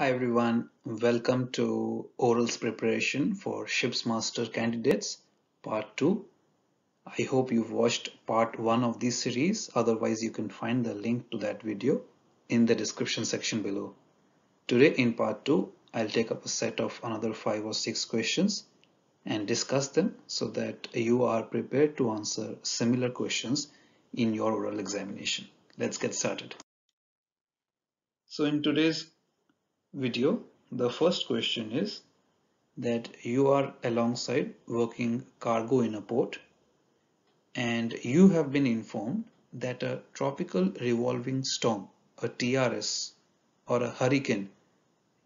Hi everyone, welcome to Orals Preparation for Ships Master Candidates Part 2. I hope you've watched Part 1 of this series, otherwise you can find the link to that video in the description section below. Today in Part 2, I'll take up a set of another 5 or 6 questions and discuss them so that you are prepared to answer similar questions in your oral examination. Let's get started. So in today's video, the first question is that you are alongside working cargo in a port and you have been informed that a tropical revolving storm, a TRS or a hurricane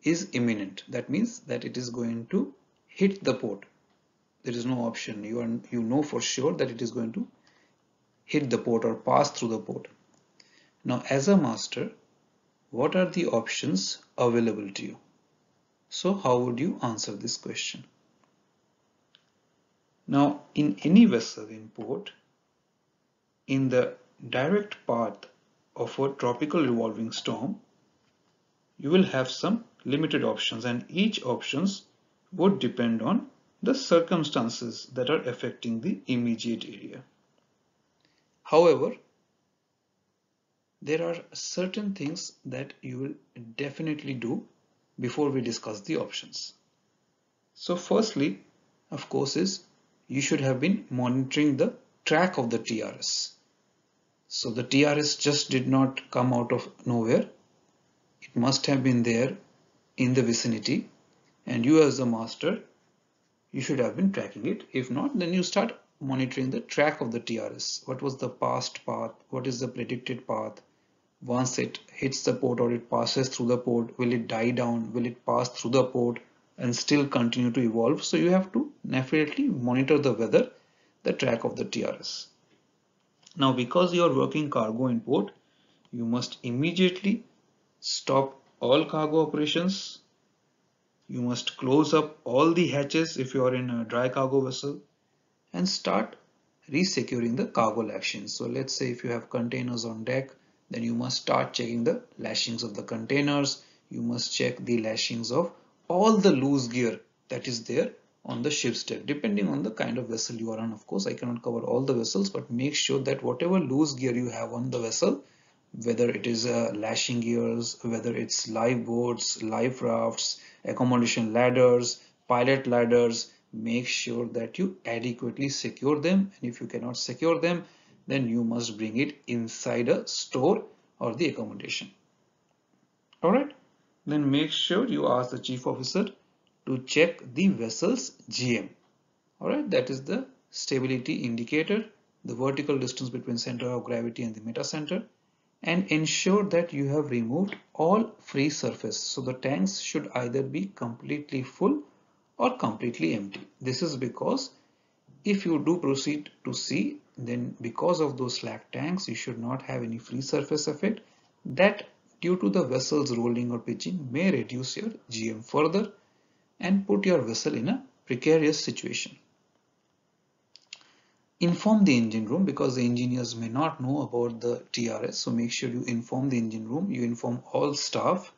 is imminent. That means that it is going to hit the port. There is no option. You, are, you know for sure that it is going to hit the port or pass through the port. Now as a master, what are the options available to you? So how would you answer this question? Now in any vessel in port, in the direct path of a tropical revolving storm, you will have some limited options and each options would depend on the circumstances that are affecting the immediate area. However, there are certain things that you will definitely do before we discuss the options. So firstly, of course, is you should have been monitoring the track of the TRS. So the TRS just did not come out of nowhere. It must have been there in the vicinity and you as the master, you should have been tracking it. If not, then you start monitoring the track of the TRS. What was the past path? What is the predicted path? Once it hits the port or it passes through the port will it die down? Will it pass through the port and still continue to evolve? So you have to definitely monitor the weather the track of the TRS now because you are working cargo in port you must immediately stop all cargo operations. You must close up all the hatches if you are in a dry cargo vessel and start resecuring the cargo lashings so let's say if you have containers on deck then you must start checking the lashings of the containers. You must check the lashings of all the loose gear that is there on the ship's deck depending on the kind of vessel you are on of course I cannot cover all the vessels but make sure that whatever loose gear you have on the vessel whether it is uh, lashing gears whether it's life boats life rafts accommodation ladders pilot ladders make sure that you adequately secure them. And if you cannot secure them then you must bring it inside a store or the accommodation. Alright, then make sure you ask the chief officer to check the vessel's GM. Alright, that is the stability indicator, the vertical distance between center of gravity and the metacenter and ensure that you have removed all free surface. So the tanks should either be completely full or completely empty. This is because if you do proceed to sea then because of those slack tanks you should not have any free surface effect that due to the vessel's rolling or pitching may reduce your GM further and put your vessel in a precarious situation. Inform the engine room because the engineers may not know about the TRS so make sure you inform the engine room, you inform all staff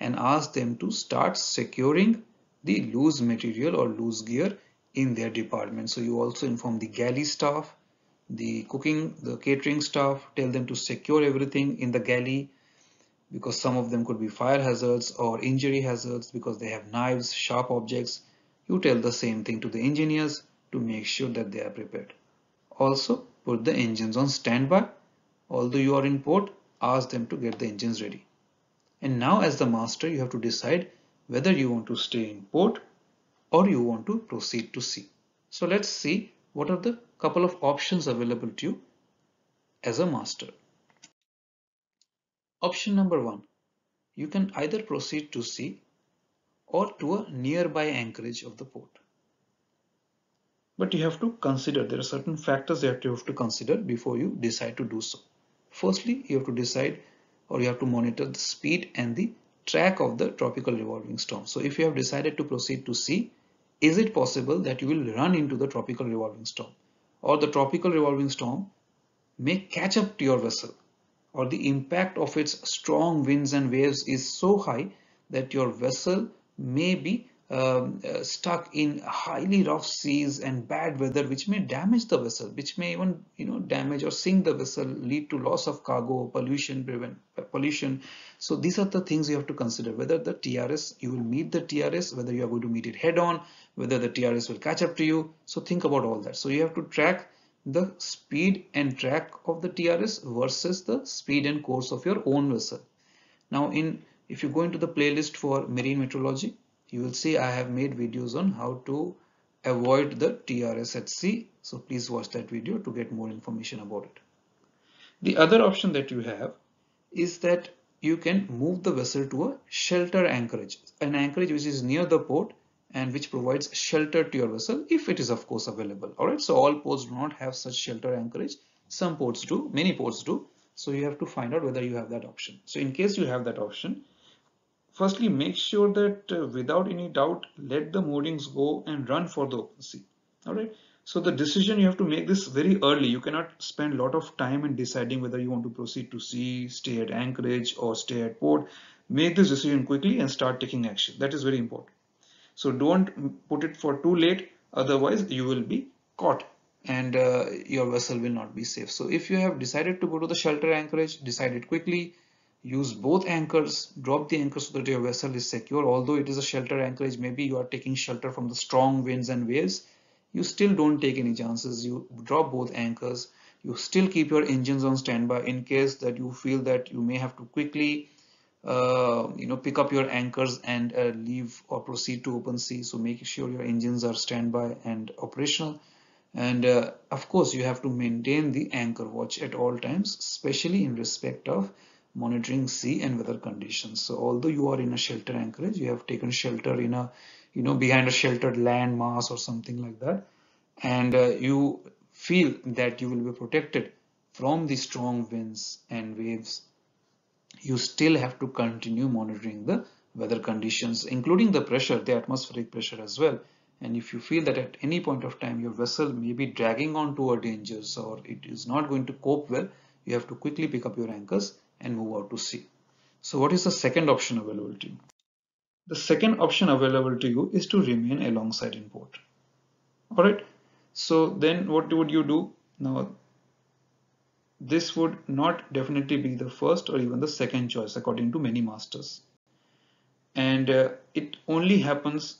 and ask them to start securing the loose material or loose gear in their department. So you also inform the galley staff the cooking, the catering staff, tell them to secure everything in the galley because some of them could be fire hazards or injury hazards because they have knives, sharp objects. You tell the same thing to the engineers to make sure that they are prepared. Also, put the engines on standby. Although you are in port, ask them to get the engines ready. And now as the master, you have to decide whether you want to stay in port or you want to proceed to sea. So let's see what are the couple of options available to you as a master. Option number one, you can either proceed to sea or to a nearby anchorage of the port. But you have to consider, there are certain factors that you have to consider before you decide to do so. Firstly, you have to decide or you have to monitor the speed and the track of the tropical revolving storm. So if you have decided to proceed to sea, is it possible that you will run into the tropical revolving storm? Or the tropical revolving storm may catch up to your vessel or the impact of its strong winds and waves is so high that your vessel may be um, uh, stuck in highly rough seas and bad weather which may damage the vessel which may even you know damage or sink the vessel lead to loss of cargo pollution prevent uh, pollution. So these are the things you have to consider whether the TRS you will meet the TRS whether you are going to meet it head on whether the TRS will catch up to you. So think about all that. So you have to track the speed and track of the TRS versus the speed and course of your own vessel. Now in if you go into the playlist for marine meteorology you will see I have made videos on how to avoid the TRS at sea. So please watch that video to get more information about it. The other option that you have is that you can move the vessel to a shelter anchorage, an anchorage which is near the port and which provides shelter to your vessel if it is of course available. Alright, so all ports do not have such shelter anchorage. Some ports do, many ports do. So you have to find out whether you have that option. So in case you have that option, Firstly, make sure that uh, without any doubt, let the moorings go and run for the open sea. All right. So the decision you have to make this very early. You cannot spend a lot of time in deciding whether you want to proceed to sea, stay at anchorage or stay at port. Make this decision quickly and start taking action. That is very important. So don't put it for too late. Otherwise you will be caught and uh, your vessel will not be safe. So if you have decided to go to the shelter anchorage, decide it quickly use both anchors drop the anchor so that your vessel is secure. Although it is a shelter anchorage maybe you are taking shelter from the strong winds and waves. You still don't take any chances. You drop both anchors. You still keep your engines on standby in case that you feel that you may have to quickly uh, you know pick up your anchors and uh, leave or proceed to open sea. So make sure your engines are standby and operational. And uh, of course you have to maintain the anchor watch at all times especially in respect of monitoring sea and weather conditions. So although you are in a shelter anchorage, you have taken shelter in a, you know, behind a sheltered land mass or something like that. And uh, you feel that you will be protected from the strong winds and waves. You still have to continue monitoring the weather conditions, including the pressure, the atmospheric pressure as well. And if you feel that at any point of time your vessel may be dragging on toward dangers or it is not going to cope well, you have to quickly pick up your anchors and move out to sea. So what is the second option available to you? The second option available to you is to remain alongside in port. Alright, so then what would you do? Now, this would not definitely be the first or even the second choice according to many masters. And uh, it only happens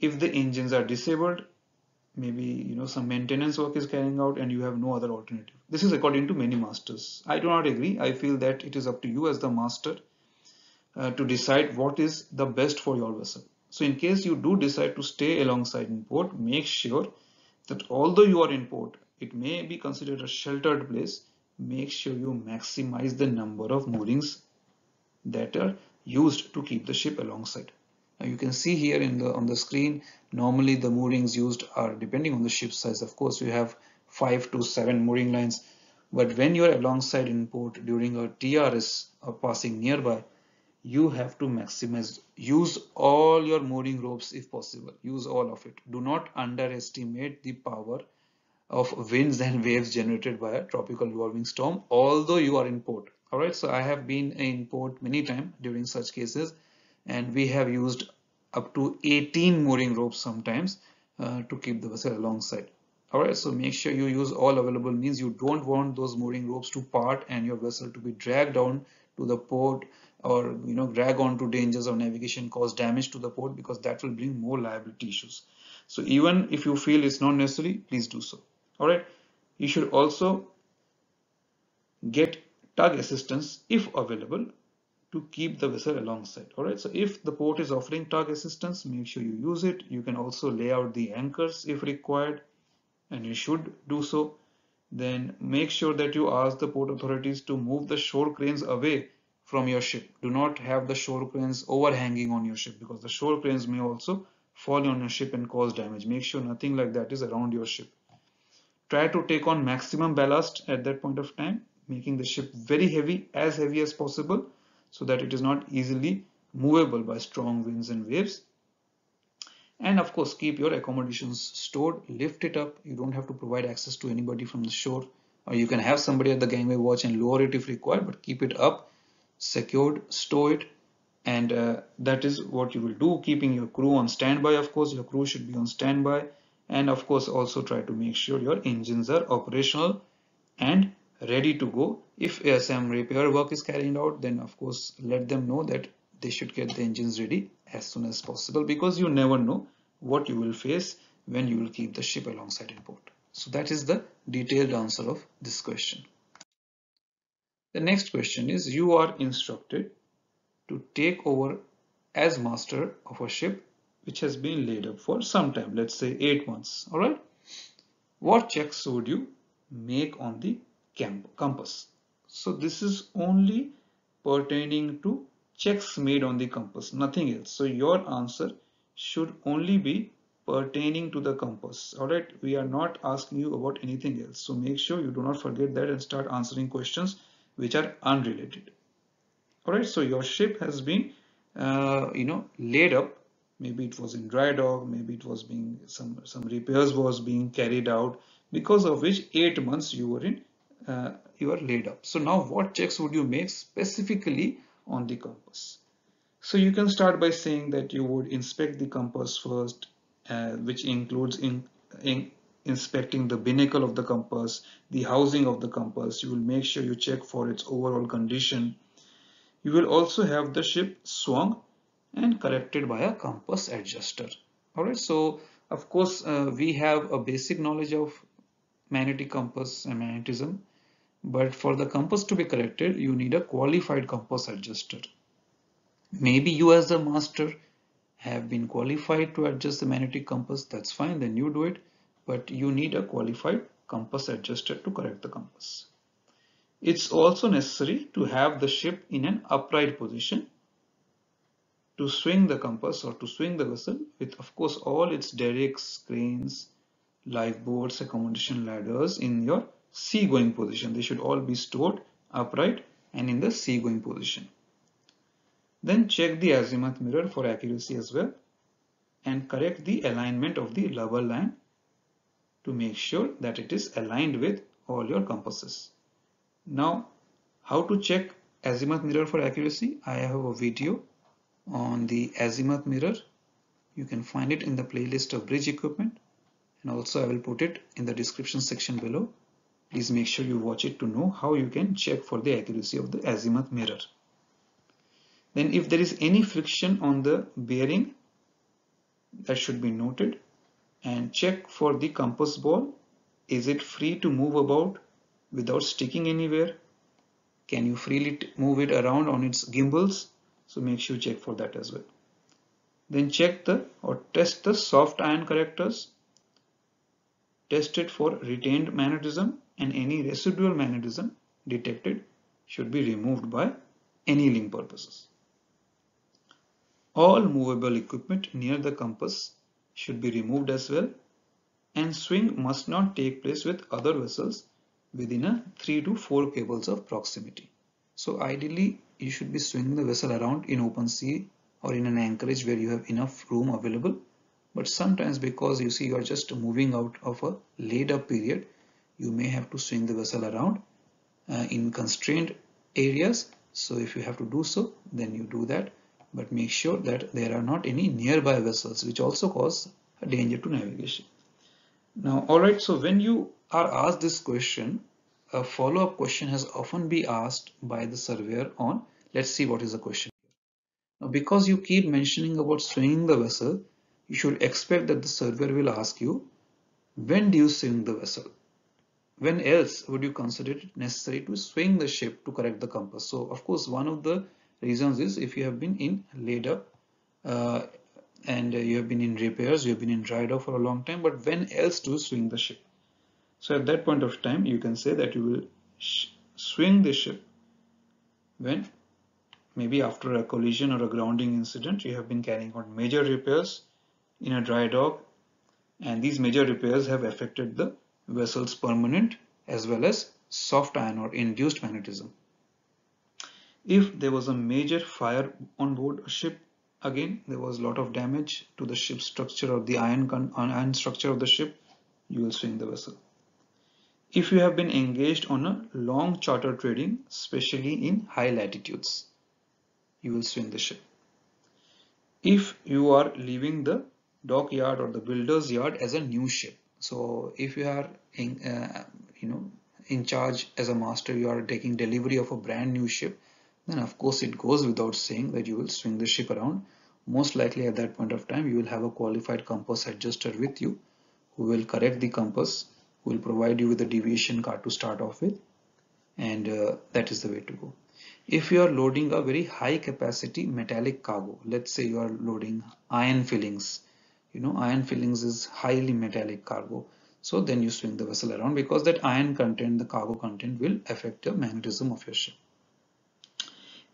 if the engines are disabled maybe you know some maintenance work is carrying out and you have no other alternative. This is according to many masters. I do not agree. I feel that it is up to you as the master uh, to decide what is the best for your vessel. So in case you do decide to stay alongside in port make sure that although you are in port it may be considered a sheltered place make sure you maximize the number of moorings that are used to keep the ship alongside now you can see here in the on the screen, normally the moorings used are depending on the ship size. Of course, you have five to seven mooring lines, but when you're alongside in port during a TRS or passing nearby, you have to maximize, use all your mooring ropes if possible, use all of it. Do not underestimate the power of winds and waves generated by a tropical revolving storm, although you are in port. All right, so I have been in port many times during such cases and we have used up to 18 mooring ropes sometimes uh, to keep the vessel alongside. All right so make sure you use all available means. You don't want those mooring ropes to part and your vessel to be dragged down to the port or you know drag on to dangers of navigation cause damage to the port because that will bring more liability issues. So even if you feel it's not necessary please do so. All right you should also get tug assistance if available to keep the vessel alongside. All right. So if the port is offering tug assistance, make sure you use it. You can also lay out the anchors if required, and you should do so. Then make sure that you ask the port authorities to move the shore cranes away from your ship. Do not have the shore cranes overhanging on your ship because the shore cranes may also fall on your ship and cause damage. Make sure nothing like that is around your ship. Try to take on maximum ballast at that point of time, making the ship very heavy, as heavy as possible so that it is not easily movable by strong winds and waves. And of course keep your accommodations stored lift it up. You don't have to provide access to anybody from the shore. Or you can have somebody at the gangway watch and lower it if required but keep it up secured stow it and uh, that is what you will do. Keeping your crew on standby of course your crew should be on standby. And of course also try to make sure your engines are operational and ready to go if some repair work is carried out then of course let them know that they should get the engines ready as soon as possible because you never know what you will face when you will keep the ship alongside in port so that is the detailed answer of this question the next question is you are instructed to take over as master of a ship which has been laid up for some time, let's say eight months. All right. What checks would you make on the compass? So this is only pertaining to checks made on the compass, nothing else. So your answer should only be pertaining to the compass. All right. We are not asking you about anything else. So make sure you do not forget that and start answering questions which are unrelated all right so your ship has been uh, you know laid up maybe it was in dry dock maybe it was being some some repairs was being carried out because of which eight months you were in uh, you are laid up. So now what checks would you make specifically on the compass? So you can start by saying that you would inspect the compass first uh, which includes in, in inspecting the binnacle of the compass the housing of the compass. You will make sure you check for its overall condition. You will also have the ship swung and corrected by a compass adjuster. Alright, so of course uh, we have a basic knowledge of magnetic compass and magnetism, but for the compass to be corrected, you need a qualified compass adjuster. Maybe you as the master have been qualified to adjust the magnetic compass, that's fine, then you do it, but you need a qualified compass adjuster to correct the compass. It's also necessary to have the ship in an upright position to swing the compass or to swing the vessel with of course all its derricks, cranes, lifeboats, accommodation ladders in your sea-going position. They should all be stored upright and in the sea going position. Then check the azimuth mirror for accuracy as well and correct the alignment of the lubber line to make sure that it is aligned with all your compasses. Now, how to check azimuth mirror for accuracy? I have a video on the azimuth mirror. You can find it in the playlist of bridge equipment and also I will put it in the description section below. Please make sure you watch it to know how you can check for the accuracy of the azimuth mirror. Then if there is any friction on the bearing that should be noted. And check for the compass ball. Is it free to move about without sticking anywhere? Can you freely move it around on its gimbals? So make sure you check for that as well. Then check the or test the soft iron correctors. Test it for retained magnetism and any residual magnetism detected should be removed by annealing purposes all movable equipment near the compass should be removed as well and swing must not take place with other vessels within a 3 to 4 cables of proximity. So ideally you should be swinging the vessel around in open sea or in an anchorage where you have enough room available but sometimes because you see you are just moving out of a laid up period you may have to swing the vessel around uh, in constrained areas so if you have to do so then you do that but make sure that there are not any nearby vessels which also cause a danger to navigation now alright so when you are asked this question, a follow-up question has often been asked by the surveyor on, let's see what is the question. Now, because you keep mentioning about swinging the vessel, you should expect that the surveyor will ask you, when do you swing the vessel? When else would you consider it necessary to swing the ship to correct the compass? So, of course, one of the reasons is if you have been in laid up uh, and you have been in repairs, you have been in dry dock for a long time, but when else to swing the ship? So at that point of time, you can say that you will swing the ship when maybe after a collision or a grounding incident, you have been carrying out major repairs in a dry dock and these major repairs have affected the vessel's permanent as well as soft iron or induced magnetism. If there was a major fire on board a ship, again there was a lot of damage to the ship structure or the iron, uh, iron structure of the ship, you will swing the vessel. If you have been engaged on a long charter trading, especially in high latitudes, you will swing the ship. if you are leaving the dockyard or the builder's yard as a new ship so if you are in uh, you know in charge as a master you are taking delivery of a brand new ship then of course it goes without saying that you will swing the ship around. Most likely at that point of time you will have a qualified compass adjuster with you who will correct the compass who will provide you with a deviation card to start off with and uh, that is the way to go. If you are loading a very high capacity metallic cargo let's say you are loading iron fillings you know iron fillings is highly metallic cargo. So then you swing the vessel around because that iron content the cargo content will affect the magnetism of your ship.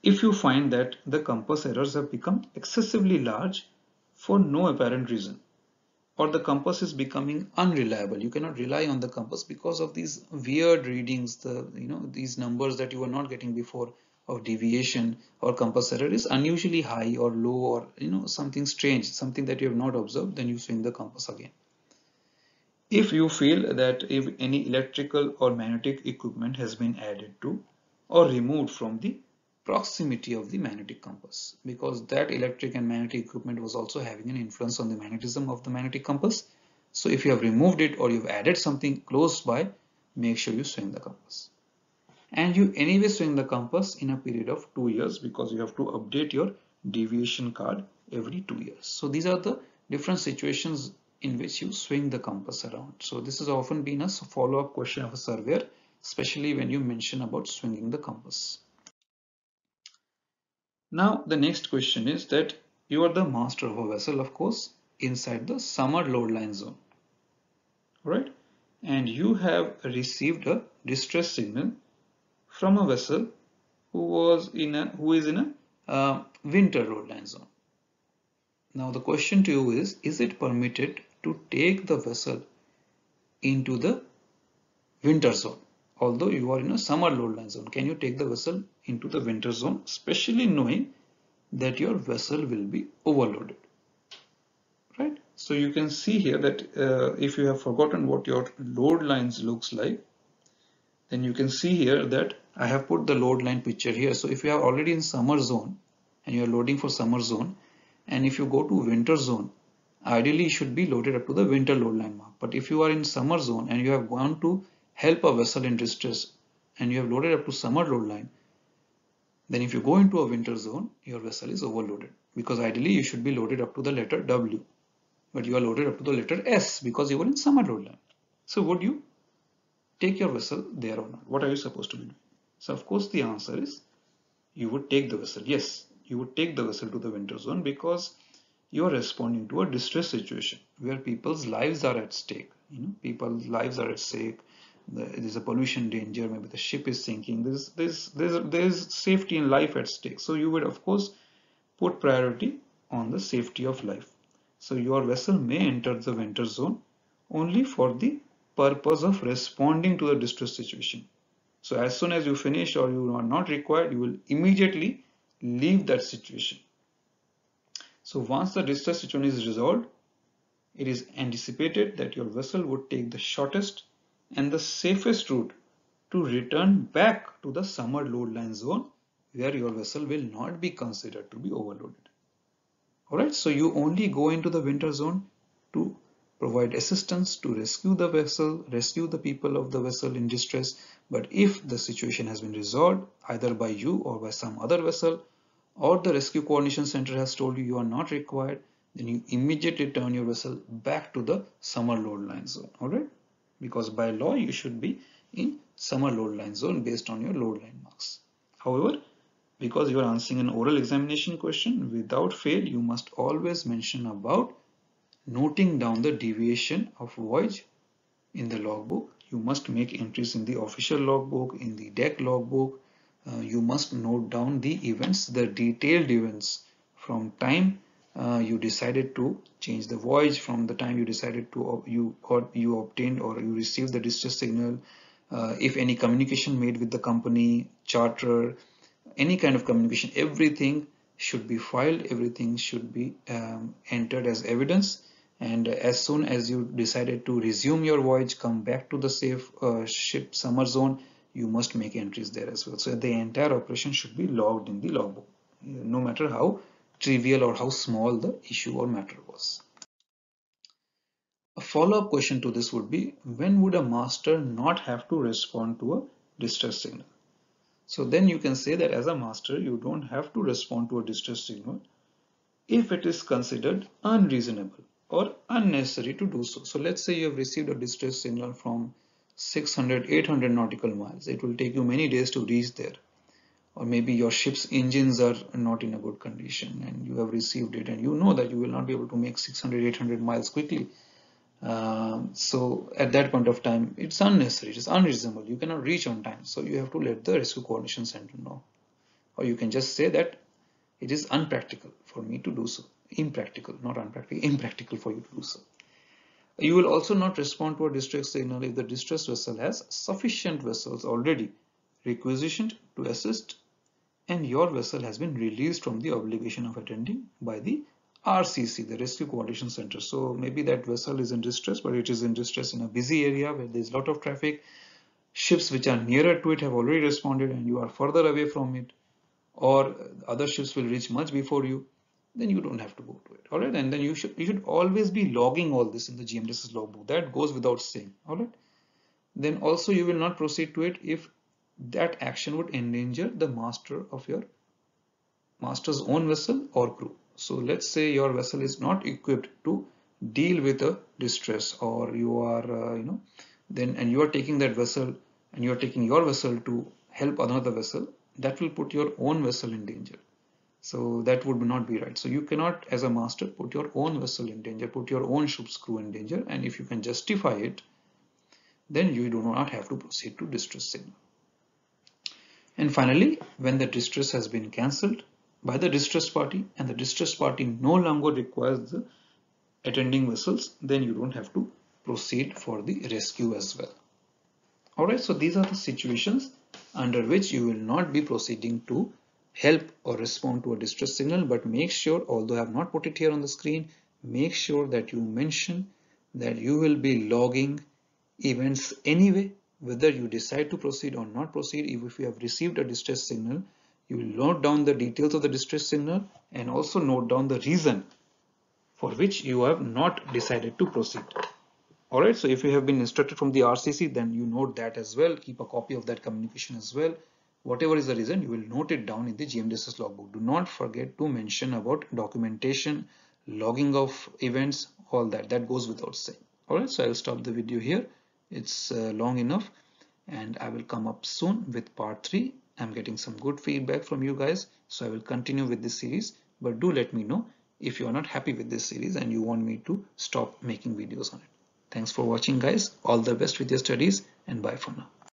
If you find that the compass errors have become excessively large for no apparent reason or the compass is becoming unreliable you cannot rely on the compass because of these weird readings the you know these numbers that you were not getting before of deviation or compass error is unusually high or low or you know something strange something that you have not observed then you swing the compass again if you feel that if any electrical or magnetic equipment has been added to or removed from the proximity of the magnetic compass because that electric and magnetic equipment was also having an influence on the magnetism of the magnetic compass. So if you have removed it or you've added something close by, make sure you swing the compass. And you anyway swing the compass in a period of two years because you have to update your deviation card every two years. So these are the different situations in which you swing the compass around. So this has often been a follow-up question of a surveyor, especially when you mention about swinging the compass. Now the next question is that you are the master of a vessel of course inside the summer load line zone right and you have received a distress signal from a vessel who was in a who is in a uh, winter load line zone. Now the question to you is is it permitted to take the vessel into the winter zone? Although you are in a summer load line zone can you take the vessel into the winter zone especially knowing that your vessel will be overloaded? Right? So you can see here that uh, if you have forgotten what your load lines looks like then you can see here that I have put the load line picture here so if you are already in summer zone and you are loading for summer zone and if you go to winter zone ideally you should be loaded up to the winter load line mark but if you are in summer zone and you have gone to help a vessel in distress and you have loaded up to summer load line, then if you go into a winter zone, your vessel is overloaded because ideally you should be loaded up to the letter W, but you are loaded up to the letter S because you were in summer load line. So would you take your vessel there or not? What are you supposed to be doing? So of course the answer is you would take the vessel. Yes, you would take the vessel to the winter zone because you are responding to a distress situation where people's lives are at stake. You know, people's lives are at stake. There's a pollution danger. Maybe the ship is sinking. There's there's there's there's safety in life at stake. So you would of course put priority on the safety of life. So your vessel may enter the winter zone only for the purpose of responding to the distress situation so as soon as you finish or you are not required you will immediately leave that situation so once the distress situation is resolved it is anticipated that your vessel would take the shortest and the safest route to return back to the summer load line zone where your vessel will not be considered to be overloaded. Alright, so you only go into the winter zone to provide assistance to rescue the vessel, rescue the people of the vessel in distress. But if the situation has been resolved either by you or by some other vessel, or the rescue coordination center has told you you are not required, then you immediately turn your vessel back to the summer load line zone. Alright because by law you should be in summer load line zone based on your load line marks. However, because you are answering an oral examination question, without fail you must always mention about noting down the deviation of voyage in the logbook. You must make entries in the official logbook, in the deck logbook. Uh, you must note down the events, the detailed events. From time uh, you decided to change the voyage. From the time you decided to you or you obtained or you received the distress signal uh, if any communication made with the company charter any kind of communication everything should be filed. Everything should be um, entered as evidence and as soon as you decided to resume your voyage come back to the safe uh, ship summer zone you must make entries there as well so the entire operation should be logged in the logbook no matter how trivial or how small the issue or matter was. A follow-up question to this would be when would a master not have to respond to a distress signal? So then you can say that as a master you don't have to respond to a distress signal if it is considered unreasonable or unnecessary to do so. So let's say you have received a distress signal from 600 800 nautical miles. It will take you many days to reach there. Or maybe your ship's engines are not in a good condition and you have received it and you know that you will not be able to make 600 800 miles quickly. Um, so at that point of time it's unnecessary it's unreasonable. You cannot reach on time. So you have to let the rescue coordination center know. Or you can just say that it is unpractical for me to do so impractical not unpractical impractical for you to do so you will also not respond to a distress signal if the distress vessel has sufficient vessels already requisitioned to assist and your vessel has been released from the obligation of attending by the RCC, the Rescue Coordination Center. So maybe that vessel is in distress, but it is in distress in a busy area where there is a lot of traffic. Ships which are nearer to it have already responded and you are further away from it or other ships will reach much before you then you don't have to go to it. All right? And then you should you should always be logging all this in the GMDSS logbook. That goes without saying. All right? Then also you will not proceed to it if that action would endanger the master of your master's own vessel or crew. So let's say your vessel is not equipped to deal with a distress or you are, uh, you know, then and you are taking that vessel and you are taking your vessel to help another vessel that will put your own vessel in danger. So that would not be right. So you cannot as a master put your own vessel in danger, put your own ship's crew in danger and if you can justify it then you do not have to proceed to distress signal. And finally, when the distress has been cancelled by the distress party and the distress party no longer requires the attending vessels, then you don't have to proceed for the rescue as well. Alright, so these are the situations under which you will not be proceeding to help or respond to a distress signal, but make sure, although I have not put it here on the screen, make sure that you mention that you will be logging events anyway whether you decide to proceed or not proceed. If you have received a distress signal you will note down the details of the distress signal and also note down the reason for which you have not decided to proceed. Alright so if you have been instructed from the RCC then you note that as well. Keep a copy of that communication as well whatever is the reason you will note it down in the GMDSS logbook. Do not forget to mention about documentation logging of events all that. That goes without saying. Alright so I'll stop the video here. It's uh, long enough and I will come up soon with part 3 I'm getting some good feedback from you guys so I will continue with this series. But do let me know if you are not happy with this series and you want me to stop making videos on it. Thanks for watching guys. All the best with your studies and bye for now